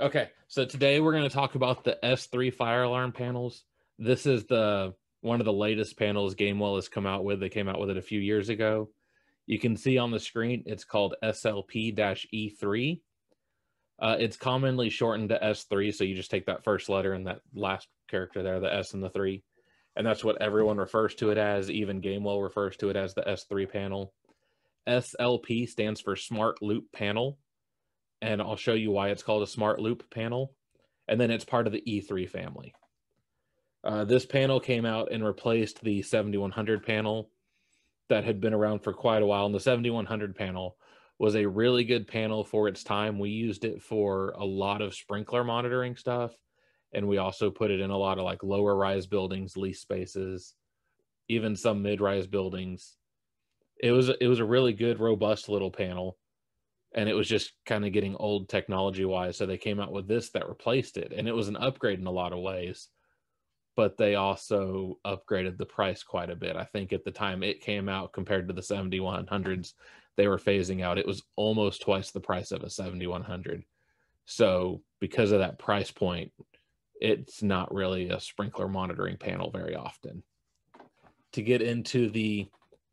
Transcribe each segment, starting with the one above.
Okay, so today we're going to talk about the S3 fire alarm panels. This is the one of the latest panels Gamewell has come out with. They came out with it a few years ago. You can see on the screen it's called SLP-E3. Uh, it's commonly shortened to S3, so you just take that first letter and that last character there, the S and the 3, and that's what everyone refers to it as. Even Gamewell refers to it as the S3 panel. SLP stands for Smart Loop Panel, and I'll show you why it's called a Smart Loop Panel. And then it's part of the E3 family. Uh, this panel came out and replaced the 7100 panel that had been around for quite a while. And the 7100 panel was a really good panel for its time. We used it for a lot of sprinkler monitoring stuff. And we also put it in a lot of like lower rise buildings, lease spaces, even some mid rise buildings. It was it was a really good, robust little panel and it was just kind of getting old technology wise so they came out with this that replaced it and it was an upgrade in a lot of ways but they also upgraded the price quite a bit. I think at the time it came out compared to the 7100s they were phasing out it was almost twice the price of a 7100 so because of that price point it's not really a sprinkler monitoring panel very often. To get into the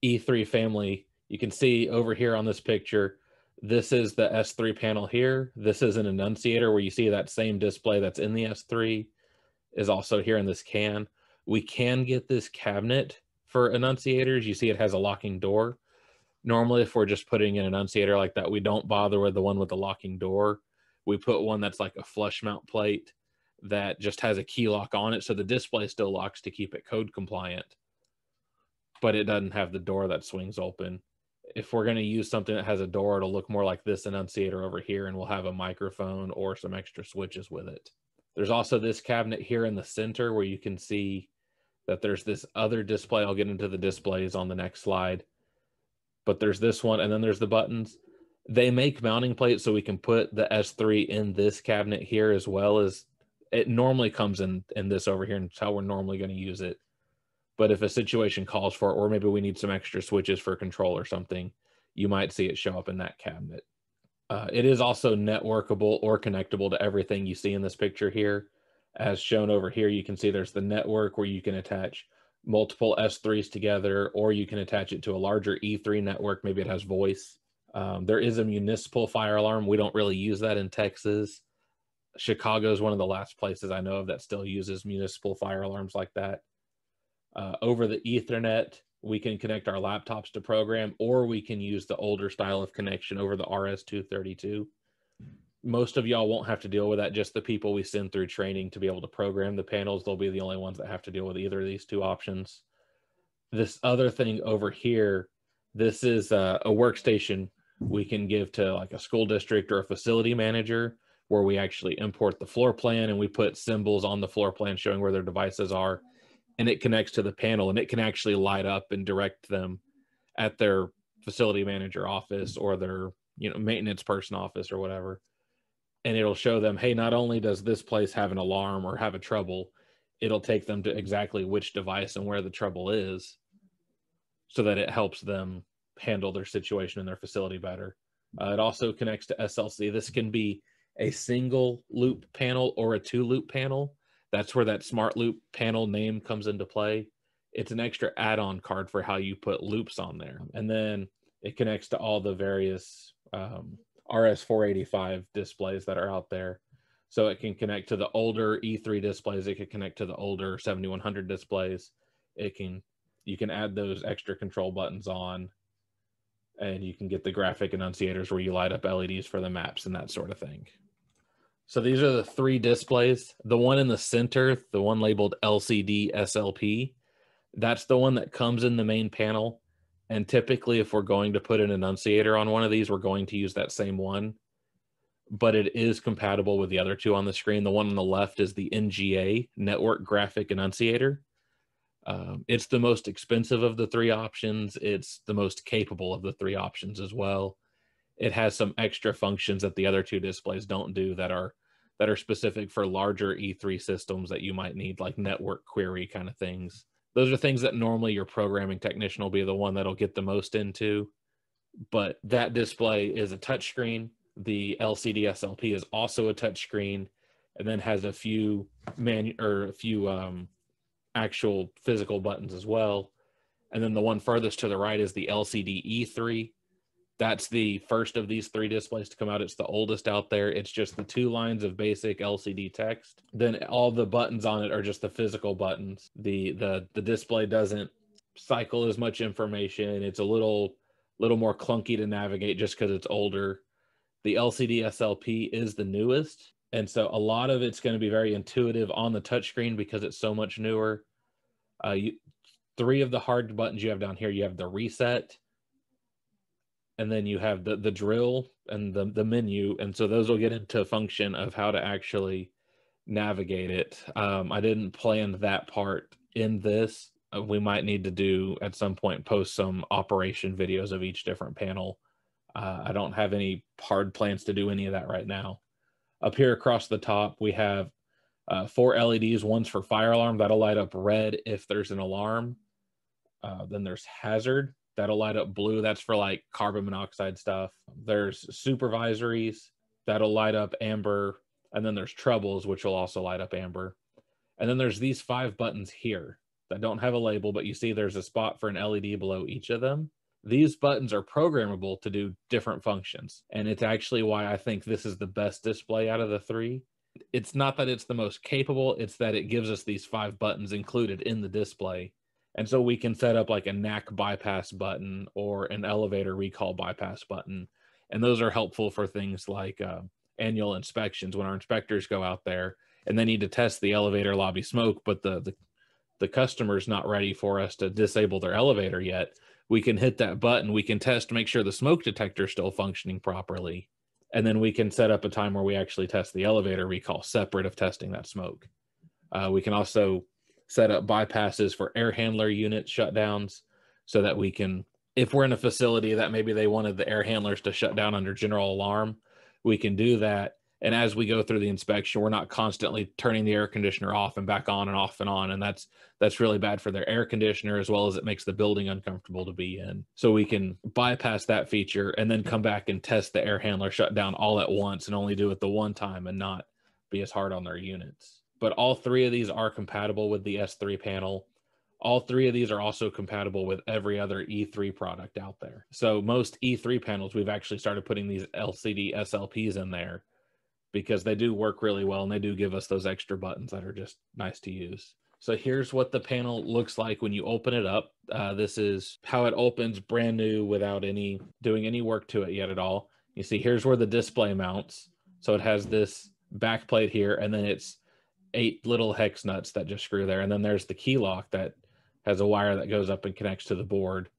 e3 family you can see over here on this picture this is the S3 panel here. This is an annunciator where you see that same display that's in the S3 is also here in this can. We can get this cabinet for annunciators. You see it has a locking door. Normally, if we're just putting an annunciator like that, we don't bother with the one with the locking door. We put one that's like a flush mount plate that just has a key lock on it. So the display still locks to keep it code compliant, but it doesn't have the door that swings open if we're going to use something that has a door, it'll look more like this annunciator over here, and we'll have a microphone or some extra switches with it. There's also this cabinet here in the center where you can see that there's this other display. I'll get into the displays on the next slide. But there's this one, and then there's the buttons. They make mounting plates so we can put the S3 in this cabinet here as well as it normally comes in in this over here, and it's how we're normally going to use it but if a situation calls for it, or maybe we need some extra switches for control or something, you might see it show up in that cabinet. Uh, it is also networkable or connectable to everything you see in this picture here. As shown over here, you can see there's the network where you can attach multiple S3s together, or you can attach it to a larger E3 network. Maybe it has voice. Um, there is a municipal fire alarm. We don't really use that in Texas. Chicago is one of the last places I know of that still uses municipal fire alarms like that uh, over the Ethernet. We can connect our laptops to program, or we can use the older style of connection over the RS-232. Most of y'all won't have to deal with that. Just the people we send through training to be able to program the panels, they'll be the only ones that have to deal with either of these two options. This other thing over here, this is a, a workstation we can give to like a school district or a facility manager where we actually import the floor plan and we put symbols on the floor plan showing where their devices are and it connects to the panel and it can actually light up and direct them at their facility manager office or their you know maintenance person office or whatever. And it'll show them hey not only does this place have an alarm or have a trouble it'll take them to exactly which device and where the trouble is so that it helps them handle their situation in their facility better. Uh, it also connects to slc this can be a single loop panel or a two loop panel that's where that smart loop panel name comes into play. It's an extra add-on card for how you put loops on there. And then it connects to all the various um, RS485 displays that are out there. So it can connect to the older E3 displays. It can connect to the older 7100 displays. It can, you can add those extra control buttons on and you can get the graphic annunciators where you light up LEDs for the maps and that sort of thing. So these are the three displays. The one in the center, the one labeled LCD SLP, that's the one that comes in the main panel. And typically, if we're going to put an annunciator on one of these, we're going to use that same one. But it is compatible with the other two on the screen. The one on the left is the NGA Network Graphic Annunciator. Um, it's the most expensive of the three options. It's the most capable of the three options as well it has some extra functions that the other two displays don't do that are that are specific for larger E3 systems that you might need, like network query kind of things. Those are things that normally your programming technician will be the one that'll get the most into. But that display is a touchscreen The LCD SLP is also a touchscreen, and then has a few man or a few um, actual physical buttons as well. And then the one furthest to the right is the LCD E3. That's the first of these three displays to come out. It's the oldest out there. It's just the two lines of basic LCD text. Then all the buttons on it are just the physical buttons. The the the display doesn't cycle as much information. It's a little little more clunky to navigate just because it's older. The LCD SLP is the newest, and so a lot of it's going to be very intuitive on the touchscreen because it's so much newer. Uh, you, three of the hard buttons you have down here, you have the reset, and then you have the the drill and the the menu, and so those will get into function of how to actually navigate it. Um, I didn't plan that part in this. Uh, we might need to do at some point post some operation videos of each different panel. Uh, I don't have any hard plans to do any of that right now. Up here across the top, we have uh, four LEDs. One's for fire alarm that'll light up red if there's an alarm. Uh, then there's hazard that'll light up blue. That's for like carbon monoxide stuff. There's supervisories that'll light up amber. And then there's troubles, which will also light up amber. And then there's these five buttons here that don't have a label, but you see there's a spot for an LED below each of them. These buttons are programmable to do different functions. And it's actually why I think this is the best display out of the three. It's not that it's the most capable, it's that it gives us these five buttons included in the display and so we can set up like a NAC bypass button or an elevator recall bypass button. And those are helpful for things like uh, annual inspections when our inspectors go out there and they need to test the elevator lobby smoke, but the, the, the customer's not ready for us to disable their elevator yet. We can hit that button. We can test make sure the smoke detector is still functioning properly. And then we can set up a time where we actually test the elevator recall separate of testing that smoke. Uh, we can also set up bypasses for air handler unit shutdowns so that we can if we're in a facility that maybe they wanted the air handlers to shut down under general alarm we can do that. And as we go through the inspection we're not constantly turning the air conditioner off and back on and off and on. And that's that's really bad for their air conditioner as well as it makes the building uncomfortable to be in. So we can bypass that feature and then come back and test the air handler shutdown all at once and only do it the one time and not be as hard on their units but all three of these are compatible with the S3 panel. All three of these are also compatible with every other E3 product out there. So most E3 panels, we've actually started putting these LCD SLPs in there because they do work really well and they do give us those extra buttons that are just nice to use. So here's what the panel looks like when you open it up. Uh, this is how it opens brand new without any doing any work to it yet at all. You see here's where the display mounts. So it has this back plate here and then it's eight little hex nuts that just screw there. And then there's the key lock that has a wire that goes up and connects to the board.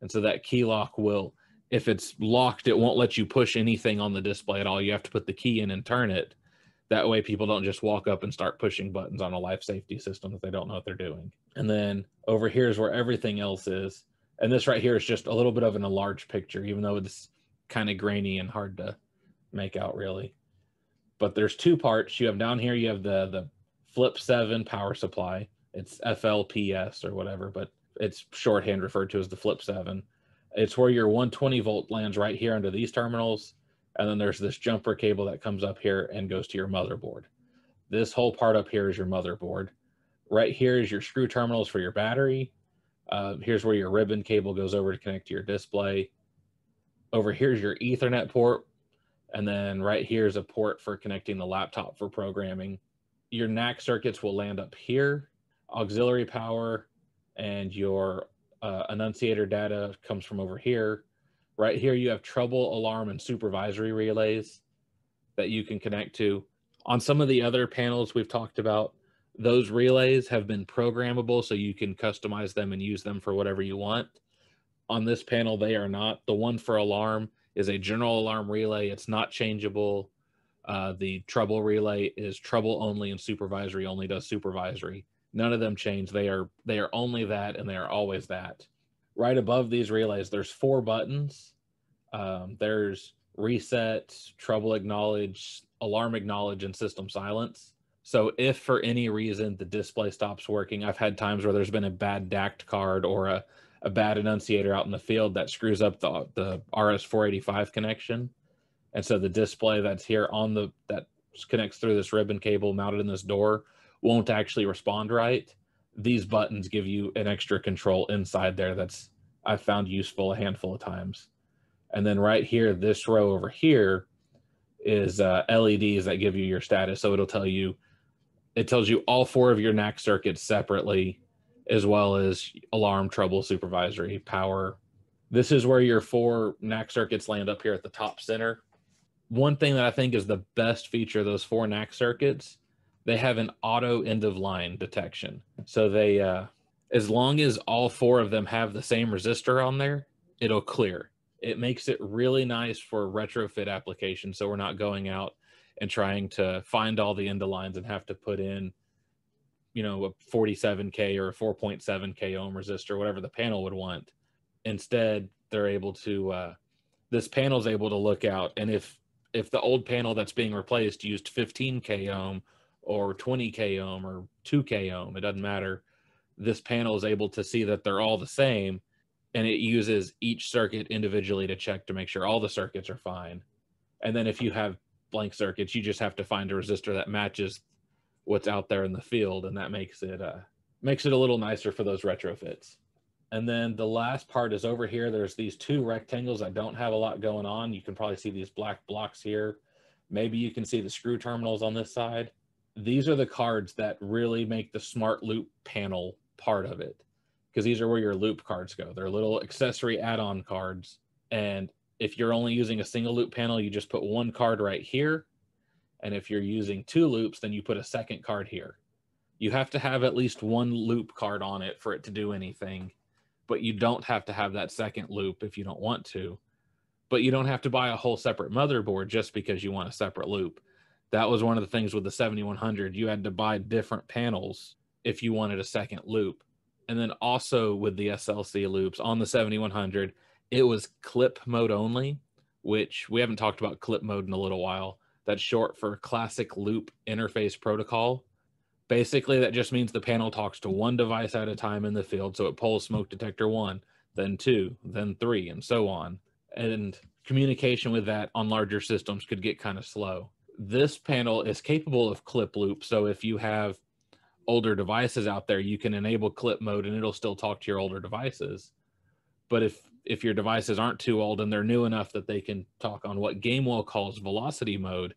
And so that key lock will, if it's locked, it won't let you push anything on the display at all. You have to put the key in and turn it. That way, people don't just walk up and start pushing buttons on a life safety system if they don't know what they're doing. And then over here is where everything else is. And this right here is just a little bit of an enlarged picture, even though it's kind of grainy and hard to make out really but there's two parts. You have down here, you have the the flip seven power supply. It's FLPS or whatever, but it's shorthand referred to as the flip seven. It's where your 120 volt lands right here under these terminals. And then there's this jumper cable that comes up here and goes to your motherboard. This whole part up here is your motherboard. Right here is your screw terminals for your battery. Uh, here's where your ribbon cable goes over to connect to your display. Over here's your ethernet port and then right here is a port for connecting the laptop for programming. Your NAC circuits will land up here, auxiliary power, and your uh, annunciator data comes from over here. Right here, you have trouble, alarm, and supervisory relays that you can connect to. On some of the other panels we've talked about, those relays have been programmable so you can customize them and use them for whatever you want. On this panel, they are not. The one for alarm is a general alarm relay. It's not changeable. Uh, the trouble relay is trouble only and supervisory only does supervisory. None of them change. They are they are only that and they are always that. Right above these relays, there's four buttons. Um, there's reset, trouble acknowledge, alarm acknowledge, and system silence. So if for any reason the display stops working, I've had times where there's been a bad DACT card or a a bad annunciator out in the field that screws up the the RS485 connection. And so the display that's here on the that connects through this ribbon cable mounted in this door won't actually respond right. These buttons give you an extra control inside there that's I've found useful a handful of times. And then right here, this row over here is uh, LEDs that give you your status. So it'll tell you, it tells you all four of your NAC circuits separately, as well as alarm, trouble, supervisory, power. This is where your four NAC circuits land up here at the top center. One thing that I think is the best feature of those four NAC circuits, they have an auto end of line detection. So they, uh, as long as all four of them have the same resistor on there, it'll clear. It makes it really nice for retrofit applications. So we're not going out and trying to find all the end of lines and have to put in, you know, a 47K or a 4.7K ohm resistor, whatever the panel would want. Instead, they're able to, uh, this panel is able to look out. And if, if the old panel that's being replaced used 15K ohm or 20K ohm or 2K ohm, it doesn't matter this panel is able to see that they're all the same and it uses each circuit individually to check to make sure all the circuits are fine. And then if you have blank circuits, you just have to find a resistor that matches what's out there in the field and that makes it uh makes it a little nicer for those retrofits. And then the last part is over here. There's these two rectangles that don't have a lot going on. You can probably see these black blocks here. Maybe you can see the screw terminals on this side. These are the cards that really make the smart loop panel part of it because these are where your loop cards go. They're little accessory add-on cards. And if you're only using a single loop panel, you just put one card right here. And if you're using two loops, then you put a second card here. You have to have at least one loop card on it for it to do anything, but you don't have to have that second loop if you don't want to. But you don't have to buy a whole separate motherboard just because you want a separate loop. That was one of the things with the 7100. You had to buy different panels if you wanted a second loop. And then also with the SLC loops on the 7100, it was clip mode only, which we haven't talked about clip mode in a little while. That's short for classic loop interface protocol. Basically, that just means the panel talks to one device at a time in the field. So it pulls smoke detector one, then two, then three, and so on. And communication with that on larger systems could get kind of slow. This panel is capable of clip loop. So if you have older devices out there, you can enable clip mode and it'll still talk to your older devices. But if if your devices aren't too old and they're new enough that they can talk on what Gamewell calls velocity mode,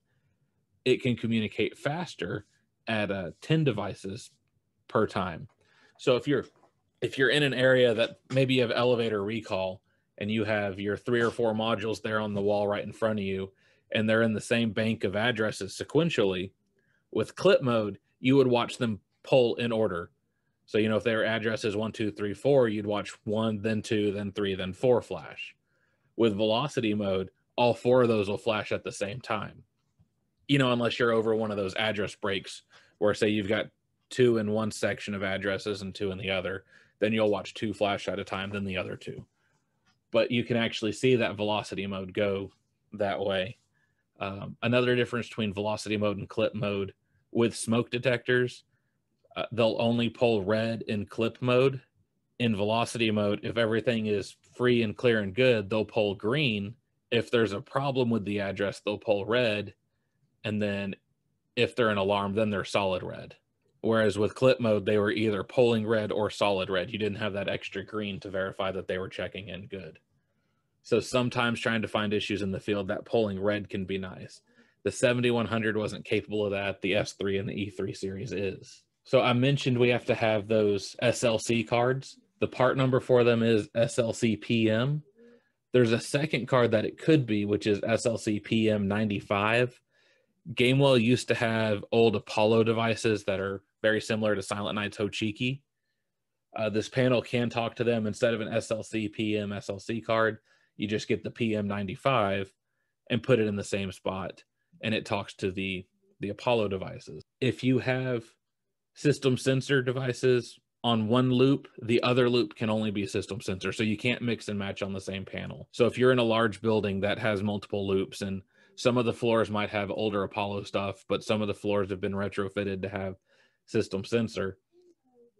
it can communicate faster at uh, 10 devices per time. So if you're if you're in an area that maybe you have elevator recall and you have your three or four modules there on the wall right in front of you and they're in the same bank of addresses sequentially with clip mode you would watch them pull in order. So, you know, if their address is one, two, three, four, you'd watch one, then two, then three, then four flash. With velocity mode, all four of those will flash at the same time. You know, unless you're over one of those address breaks where, say, you've got two in one section of addresses and two in the other, then you'll watch two flash at a time, then the other two. But you can actually see that velocity mode go that way. Um, another difference between velocity mode and clip mode with smoke detectors uh, they'll only pull red in clip mode. In velocity mode, if everything is free and clear and good, they'll pull green. If there's a problem with the address, they'll pull red. And then if they're an alarm, then they're solid red. Whereas with clip mode, they were either pulling red or solid red. You didn't have that extra green to verify that they were checking in good. So sometimes trying to find issues in the field, that pulling red can be nice. The 7100 wasn't capable of that. The S3 and the E3 series is. So I mentioned we have to have those SLC cards. The part number for them is SLC PM. There's a second card that it could be, which is SLC PM 95. Gamewell used to have old Apollo devices that are very similar to Silent Knight's Hochiki. Uh, this panel can talk to them instead of an SLC PM SLC card. You just get the PM 95 and put it in the same spot, and it talks to the the Apollo devices. If you have system sensor devices on one loop, the other loop can only be system sensor. So you can't mix and match on the same panel. So if you're in a large building that has multiple loops and some of the floors might have older Apollo stuff, but some of the floors have been retrofitted to have system sensor,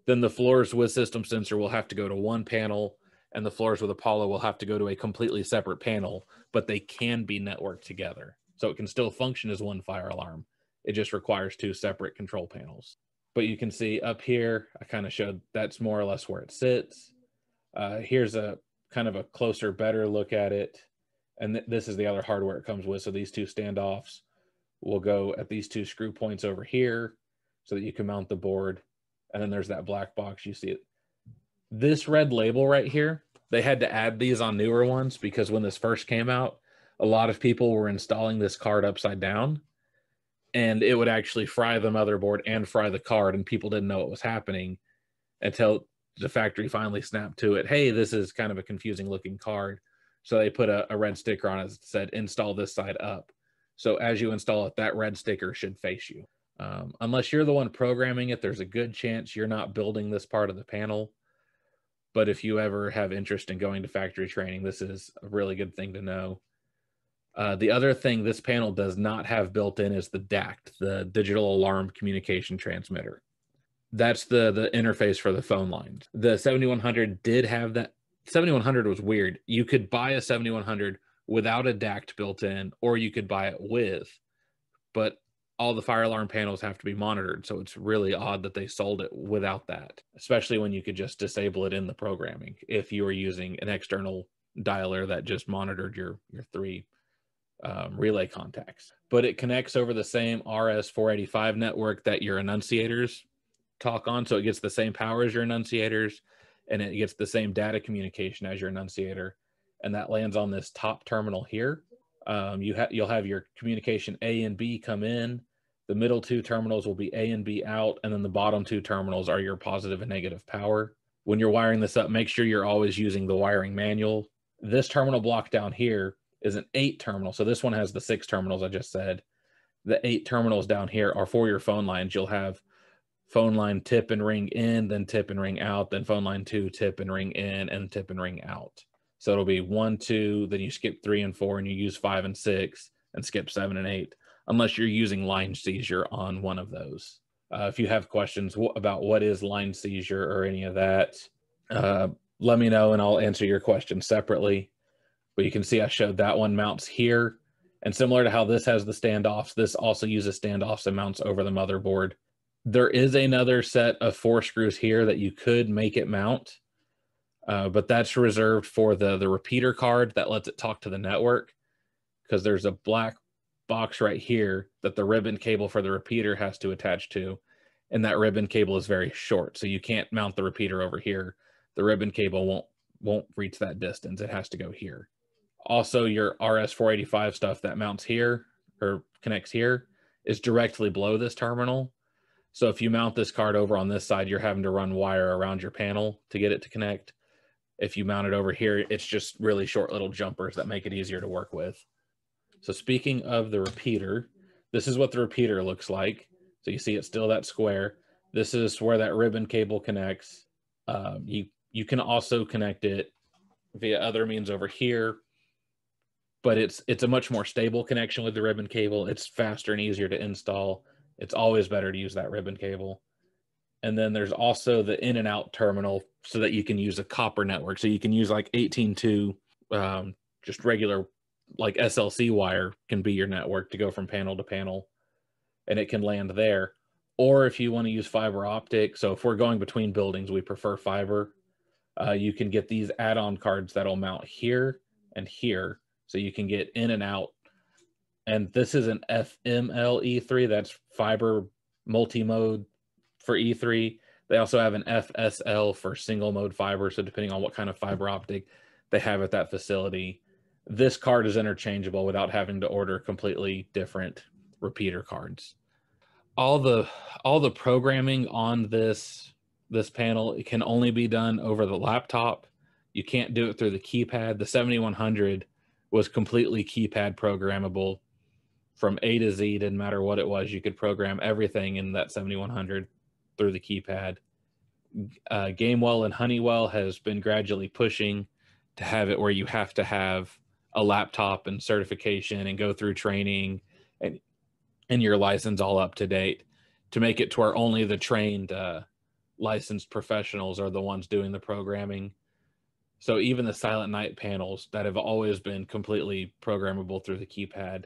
then the floors with system sensor will have to go to one panel and the floors with Apollo will have to go to a completely separate panel, but they can be networked together. So it can still function as one fire alarm. It just requires two separate control panels. But you can see up here, I kind of showed that's more or less where it sits. Uh, here's a kind of a closer, better look at it. And th- this is the other hardware it comes with. So these two standoffs will go at these two screw points over here so that you can mount the board. And then there's that black box. You see it. This red label right here, they had to add these on newer ones because when this first came out, a lot of people were installing this card upside down and it would actually fry the motherboard and fry the card and people didn't know what was happening until the factory finally snapped to it hey this is kind of a confusing looking card. So they put a, a red sticker on it that said install this side up. So as you install it that red sticker should face you. Um, unless you're the one programming it there's a good chance you're not building this part of the panel. But if you ever have interest in going to factory training this is a really good thing to know uh, the other thing this panel does not have built in is the DACT, the digital alarm communication transmitter. That's the the interface for the phone lines. The 7100 did have that. 7100 was weird. You could buy a 7100 without a DACT built in, or you could buy it with, but all the fire alarm panels have to be monitored. So it's really odd that they sold it without that, especially when you could just disable it in the programming if you were using an external dialer that just monitored your your three um, relay contacts, but it connects over the same RS485 network that your annunciators talk on. So it gets the same power as your annunciators and it gets the same data communication as your annunciator. And that lands on this top terminal here. Um, you have you'll have your communication A and B come in. The middle two terminals will be A and B out, and then the bottom two terminals are your positive and negative power. When you're wiring this up, make sure you're always using the wiring manual. This terminal block down here is an eight terminal. So this one has the six terminals I just said. The eight terminals down here are for your phone lines. You'll have phone line tip and ring in, then tip and ring out, then phone line two, tip and ring in, and tip and ring out. So it'll be one, two, then you skip three and four, and you use five and six, and skip seven and eight, unless you're using line seizure on one of those. Uh, if you have questions about what is line seizure or any of that, uh, let me know and I'll answer your question separately. But you can see I showed that one mounts here. And similar to how this has the standoffs, this also uses standoffs and mounts over the motherboard. There is another set of four screws here that you could make it mount, uh, but that's reserved for the, the repeater card that lets it talk to the network because there's a black box right here that the ribbon cable for the repeater has to attach to. And that ribbon cable is very short, so you can't mount the repeater over here. The ribbon cable won't won't reach that distance. It has to go here also your RS485 stuff that mounts here or connects here is directly below this terminal. So if you mount this card over on this side, you're having to run wire around your panel to get it to connect. If you mount it over here, it's just really short little jumpers that make it easier to work with. So speaking of the repeater, this is what the repeater looks like. So you see it's still that square. This is where that ribbon cable connects. Um, you you can also connect it via other means over here but it's it's a much more stable connection with the ribbon cable. It's faster and easier to install. It's always better to use that ribbon cable. And then there's also the in and out terminal so that you can use a copper network. So you can use like 18.2, um, just regular like SLC wire can be your network to go from panel to panel and it can land there. Or if you want to use fiber optic, so if we're going between buildings, we prefer fiber. Uh, you can get these add on cards that'll mount here and here so you can get in and out. And this is an FML E3, that's fiber multi mode for E3. They also have an FSL for single mode fiber. So, depending on what kind of fiber optic they have at that facility, this card is interchangeable without having to order completely different repeater cards. All the all the programming on this this panel it can only be done over the laptop. You can't do it through the keypad. The 7100 was completely keypad programmable from A to Z. Didn't matter what it was, you could program everything in that 7100 through the keypad. Uh, Gamewell and Honeywell has been gradually pushing to have it where you have to have a laptop and certification and go through training and and your license all up to date to make it to where only the trained uh, licensed professionals are the ones doing the programming So even the Silent Knight panels that have always been completely programmable through the keypad,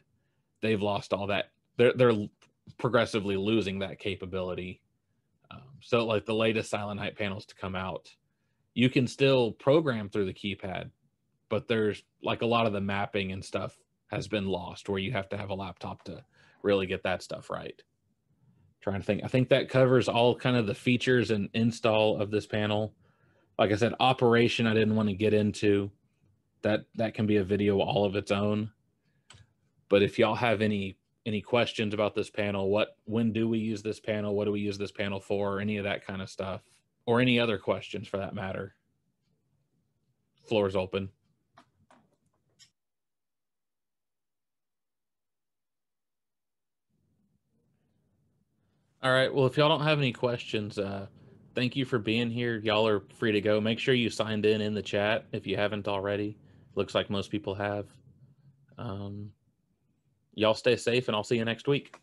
they've lost all that. They're they're progressively losing that capability. Um, so like the latest Silent Knight panels to come out, you can still program through the keypad, but there's like a lot of the mapping and stuff has been lost where you have to have a laptop to really get that stuff right. Trying to think, I think that covers all kind of the features and install of this panel. Like I said, operation I didn't want to get into. That that can be a video all of its own. But if y'all have any any questions about this panel, what when do we use this panel? What do we use this panel for? Any of that kind of stuff, or any other questions for that matter. Floor is open. All right. Well, if y'all don't have any questions, uh, thank you for being here. Y'all are free to go. Make sure you signed in in the chat if you haven't already. Looks like most people have. Um, y'all stay safe, and I'll see you next week.